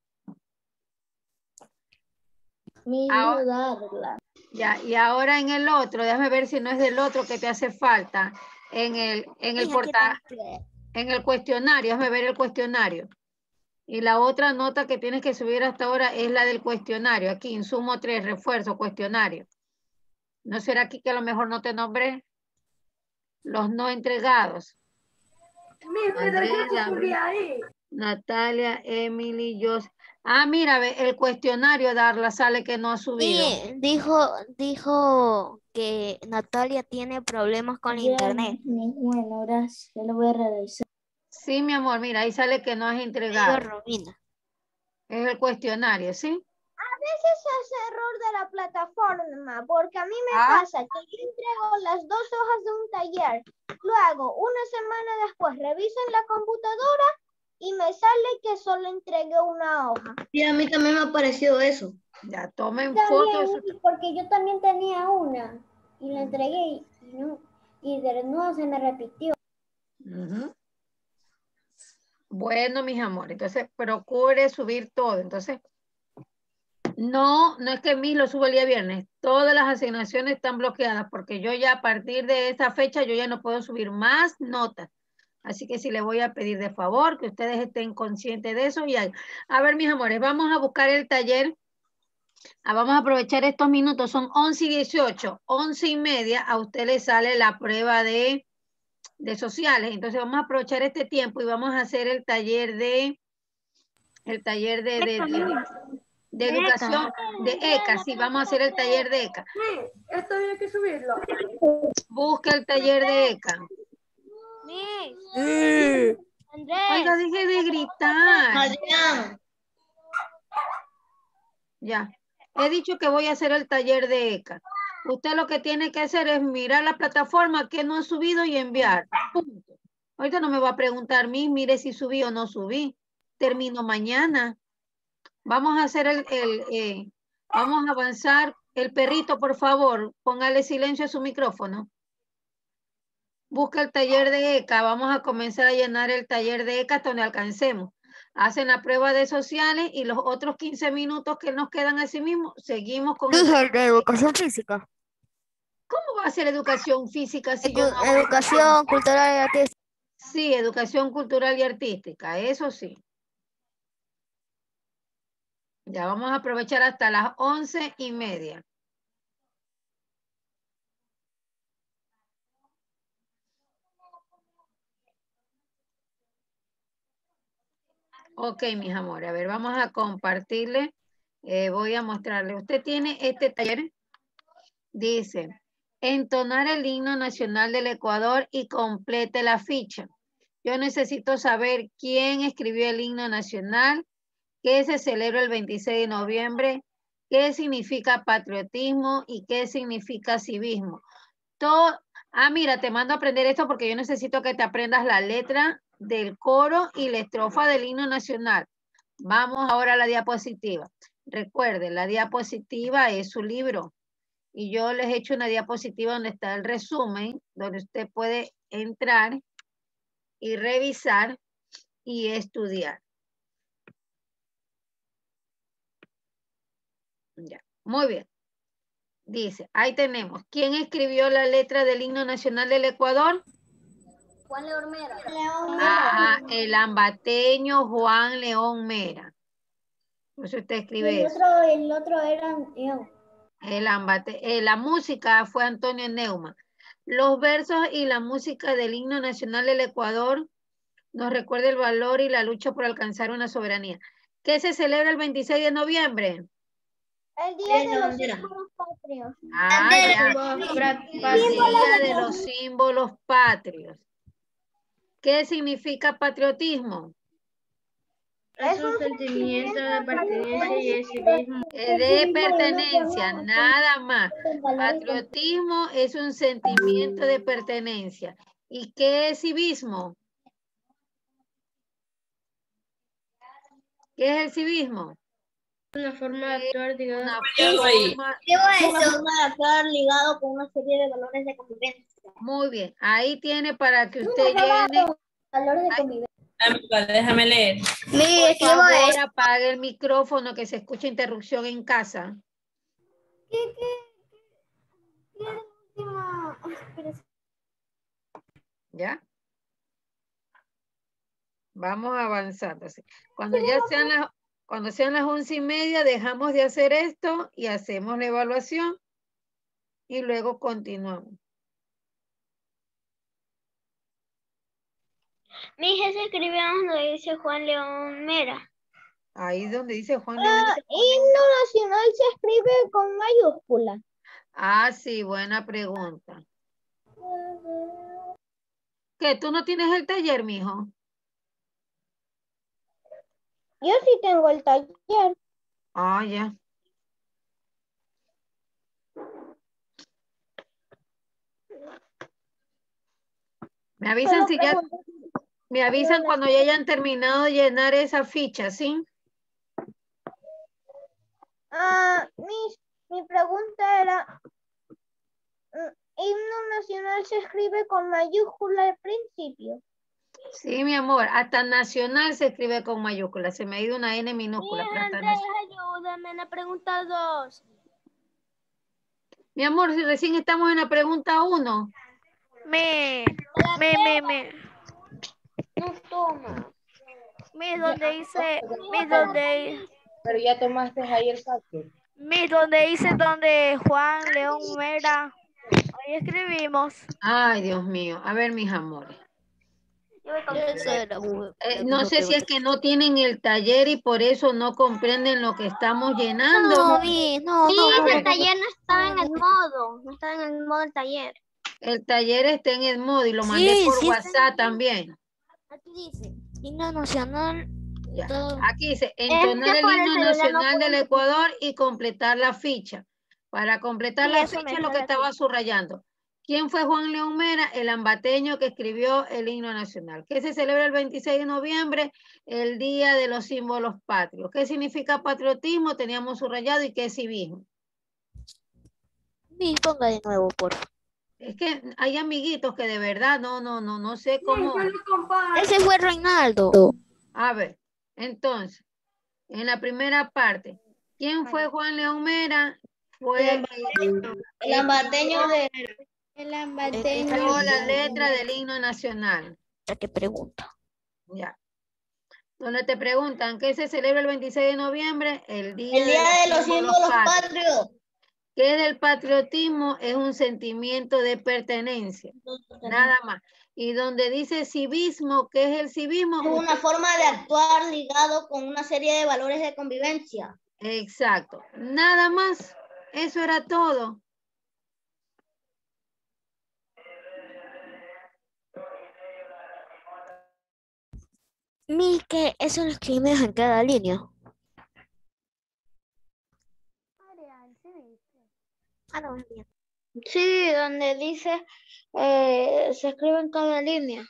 Mi, Ahora- Darla. Ya, y ahora en el otro, déjame ver si no es del otro que te hace falta. En el, en el en el cuestionario, déjame ver el cuestionario. Y la otra nota que tienes que subir hasta ahora es la del cuestionario. Aquí, insumo 3, refuerzo, cuestionario. ¿No será aquí que a lo mejor no te nombré? Los no entregados. Yo Andrea. Natalia, Emily, yo. Ah, mira, ve, el cuestionario, Darla, sale que no ha subido. Sí, dijo, dijo que Natalia tiene problemas con Ya, internet. bueno, gracias, ya lo voy a realizar. Sí, mi amor, mira, ahí sale que no has Digo entregado. Romina. Es el cuestionario, ¿sí? Veces es error de la plataforma, porque a mí me Ah. pasa que yo entrego las dos hojas de un taller, luego una semana después reviso en la computadora y me sale que solo entregué una hoja. Sí, a mí también me ha parecido eso. Ya tomen También, fotos. porque yo también tenía una y la entregué y, no, y de nuevo se me repitió. Bueno, mis amores, entonces procure subir todo. Entonces, no, no es que mí lo subo el día viernes. Todas las asignaciones están bloqueadas porque yo ya a partir de esa fecha yo ya no puedo subir más notas. Así que sí les voy a pedir de favor que ustedes estén conscientes de eso. Y a, ver, mis amores, vamos a buscar el taller. Ah, vamos a aprovechar estos minutos. Son 11 y 18, 11 y media. A usted le sale la prueba de de sociales. Entonces vamos a aprovechar este tiempo y vamos a hacer el taller de el taller de- de educación de ECA. Sí, vamos a hacer el taller de ECA. Miss, esto hay que subirlo. Busca el taller de ECA. Oiga, deje de gritar. Ya. He dicho que voy a hacer el taller de ECA. Usted lo que tiene que hacer es mirar la plataforma que no ha subido y enviar. Punto. Ahorita no me va a preguntar mí, mire si subí o no subí. Termino mañana. Vamos a hacer el, el, eh, vamos a avanzar. El perrito, por favor, póngale silencio a su micrófono. Busca el taller de ECA. Vamos a comenzar a llenar el taller de ECA hasta donde alcancemos. Hacen la prueba de sociales y los otros 15 minutos que nos quedan así mismo, seguimos con el Dije el de educación física. ¿Cómo va a ser educación física si yo no educación cultural y artística. Sí, educación cultural y artística, eso sí. Ya vamos a aprovechar hasta las once y media. Ok, mis amores, a ver, vamos a compartirle. eh, voy a mostrarle. Usted tiene este taller. Dice, entonar el himno nacional del Ecuador y complete la ficha. Yo necesito saber quién escribió el himno nacional, qué se celebra el 26 de noviembre, qué significa patriotismo y qué significa civismo. Todo, ah, mira, te mando a aprender esto porque yo necesito que te aprendas la letra del coro y la estrofa del himno nacional. Vamos ahora a la diapositiva. Recuerden, la diapositiva es su libro y yo les he hecho una diapositiva donde está el resumen, donde usted puede entrar y revisar y estudiar. Ya, muy bien. Dice, ahí tenemos. ¿Quién escribió la letra del himno nacional del Ecuador? Juan León Mera. Ajá, el ambateño Juan León Mera. Por eso usted escribe El eso. otro, el otro era yo. El ambate- eh, la música fue Antonio Neuma. Los versos y la música del himno nacional del Ecuador nos recuerda el valor y la lucha por alcanzar una soberanía. ¿Qué se celebra el 26 de noviembre? El día de los símbolos patrios. Ah. El día de los símbolos patrios. ¿Qué significa patriotismo? Es un sentimiento de pertenencia y de civismo. Eh, De pertenencia, nada más. Patriotismo es un sentimiento de pertenencia. ¿Y qué es civismo? ¿Qué es el civismo? Una forma de actuar, digamos. Una ahí. forma- Una forma de actuar ligado con una serie de valores de convivencia. Muy bien, ahí tiene para que usted llene. Valores de convivencia. Déjame leer. Mi, Por favor, apague el micrófono que se escucha interrupción en casa. ¿Qué, qué, qué. ¿Ya? Vamos avanzando. así. Cuando ya sean las, cuando sean las once y media, dejamos de hacer esto y hacemos la evaluación y luego continuamos. Mi hija se escribe donde dice Juan León Mera. Ahí donde dice Juan Ah, León. himno nacional se escribe con mayúscula. Ah, sí, buena pregunta. ¿Qué? ¿Tú no tienes el taller, mijo? Yo sí tengo el taller. Ah, ya. Me avisan si ya, me avisan cuando ya hayan terminado de llenar esa ficha, ¿sí? Ah, mi, mi pregunta era, mm, himno nacional se escribe con mayúscula al principio. Sí, mi amor, hasta nacional se escribe con mayúscula, se me ha ido una N minúscula. hasta Andrés, nacional. ayúdame en la pregunta 2. Mi amor, si recién estamos en la pregunta uno. Me, me, me, me. No toma. Me donde dice, me donde, Pero ya tomaste ahí el cálculo. me donde dice donde Juan León Mera. Ahí escribimos. Ay, Dios mío. A ver, mis amores. Eh, no sé si es que no tienen el taller y por eso no comprenden lo que estamos llenando. No, mi, no, Sí, no, el no. taller no estaba en el modo. No estaba en el modo del taller. El taller está en Edmodo y lo mandé Sí, por sí está en WhatsApp también. Aquí dice, himno nacional, Ya. Aquí dice, entonar el el himno nacional del Ecuador y completar la ficha. Para completar Sí, la ficha, lo que estaba subrayando. ¿Quién fue Juan León Mera? El ambateño que escribió el himno nacional. ¿Qué se celebra el 26 de noviembre? El Día de los Símbolos Patrios. ¿Qué significa patriotismo? Teníamos subrayado y qué es civismo. Mi, ponga de nuevo, por favor. Es que hay amiguitos que de verdad no, no, no, no sé cómo. Ese fue Reinaldo. A ver, entonces, en la primera parte, ¿quién fue Juan León Mera? Fue el El ambateño de... Que escribió la letra del himno nacional. ¿Qué pregunta? Ya. Donde te preguntan, ¿qué se celebra el 26 de noviembre? El Día, El día de los símbolos patrios. ¿Qué es el patriotismo? Es un sentimiento de pertenencia, nada más. Y donde dice civismo, ¿qué es el civismo? Es una forma de actuar ligado con una serie de valores de convivencia. Exacto, nada más. Eso era todo. Mi, que eso lo escribimos en cada línea. Ah, no, es bien. Sí, donde dice, eh, se escribe en cada línea.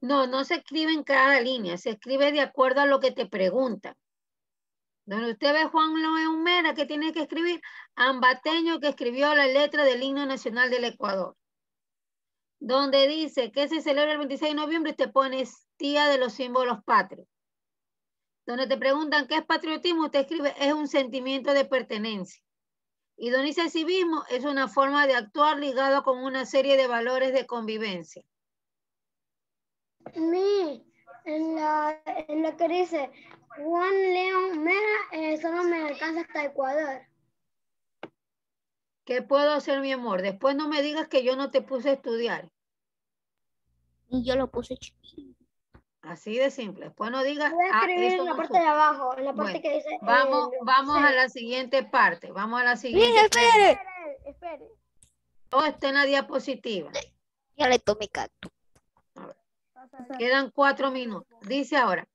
No, no se escribe en cada línea, se escribe de acuerdo a lo que te preguntan. Donde usted ve Juan León Mera, que tiene que escribir? Ambateño que escribió la letra del himno nacional del Ecuador. Donde dice que se celebra el 26 de noviembre, usted pone amnistía de los símbolos patrios. Donde te preguntan qué es patriotismo, usted escribe es un sentimiento de pertenencia. Y donde dice civismo es una forma de actuar ligado con una serie de valores de convivencia. Mi, en la, en lo que dice Juan León Mera, eh, solo me alcanza hasta Ecuador. ¿Qué puedo hacer, mi amor? Después no me digas que yo no te puse a estudiar. Y yo lo puse chiquito. Así de simple. Después no digas. Voy a "Ah, escribir en la no parte fue". de abajo, en la parte Bueno, que dice. Vamos, eh, vamos a seis. la siguiente parte. Vamos a la siguiente. Mira, espere. Espere, espere. Todo está en la diapositiva. Ya le tomé cacto. Quedan cuatro minutos. Dice ahora,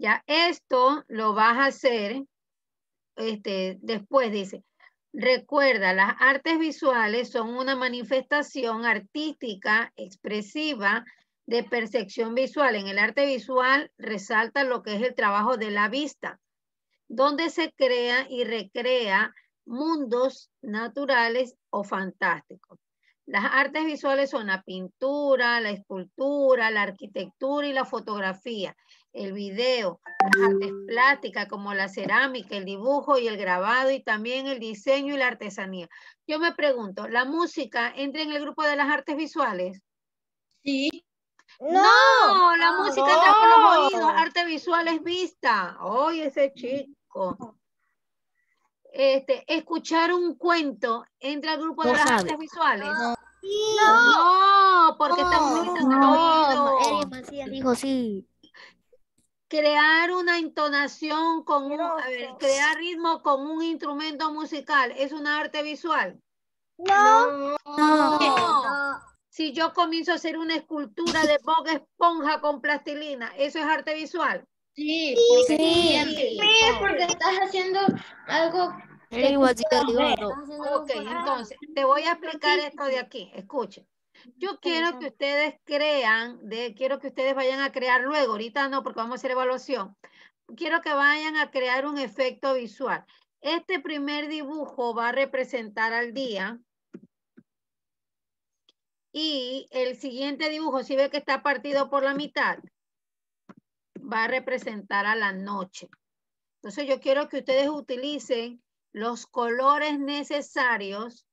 ya esto lo vas a hacer, este, después dice, recuerda, las artes visuales son una manifestación artística, expresiva, de percepción visual. En el arte visual resalta lo que es el trabajo de la vista, donde se crea y recrea mundos naturales o fantásticos. Las artes visuales son la pintura, la escultura, la arquitectura y la fotografía, el video, las artes plásticas como la cerámica, el dibujo y el grabado y también el diseño y la artesanía. Yo me pregunto, ¿la música entra en el grupo de las artes visuales? Sí. No, la música entra por los oídos, arte visual es vista. Oye, ese chico. Este, escuchar un cuento entra al grupo de No las sabe. artes visuales. No. No, porque está bonito en el No, oído. Eri Macías dijo sí. Crear una entonación con un, a ver, crear ritmo con un instrumento musical es una arte visual. No. No. Si yo comienzo a hacer una escultura de Bob Esponja con plastilina, ¿eso es arte visual? Sí, porque Sí. Sí, porque estás haciendo algo. Algo Ok, entonces, te voy a explicar esto de aquí. Escuchen. Yo quiero que ustedes crean, de, quiero que ustedes vayan a crear luego, ahorita no, porque vamos a hacer evaluación. Quiero que vayan a crear un efecto visual. Este primer dibujo va a representar al día. Y el siguiente dibujo, si ve que está partido por la mitad, va a representar a la noche. Entonces yo quiero que ustedes utilicen los colores necesarios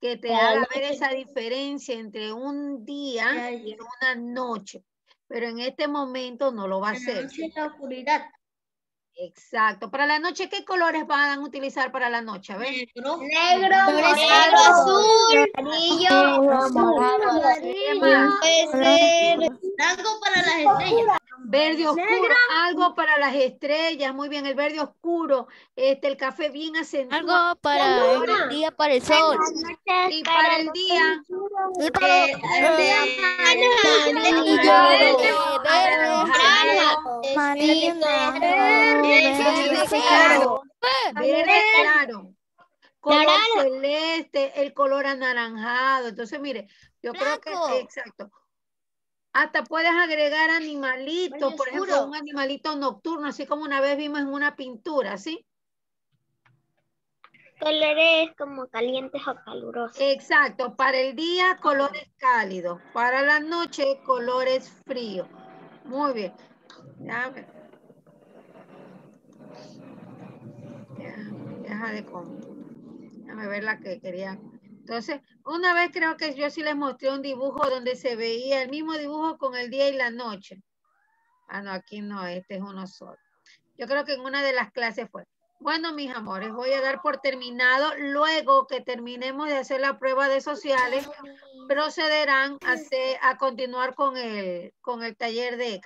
que te haga ver esa diferencia entre un día y una noche. Pero en este momento no lo va a hacer. la oscuridad. Exacto. Para la noche, ¿qué colores van a utilizar para la noche? A ver. Negro. Negro, Negro, azul, amarillo. Puede ser blanco para las estrellas. Verde oscuro, algo para las estrellas, muy bien, el verde oscuro, este, el café bien acentuado. Algo para el día, para el sol. Y para el día, Y para verde claro, verde claro, color celeste, el color anaranjado. Entonces, mire, yo creo que, exacto. Hasta puedes agregar animalitos, por ejemplo, un animalito nocturno, así como una vez vimos en una pintura, ¿sí? Colores como calientes o calurosos. Exacto, para el día colores cálidos, para la noche colores fríos. Muy bien. Déjame, Déjame- deja de con- déjame ver la que quería. Entonces, una vez creo que yo sí les mostré un dibujo donde se veía el mismo dibujo con el día y la noche. Ah, no, aquí no, este es uno solo. Yo creo que en una de las clases fue. Bueno, mis amores, voy a dar por terminado. Luego que terminemos de hacer la prueba de sociales, procederán a, hacer- a continuar con el, con el taller de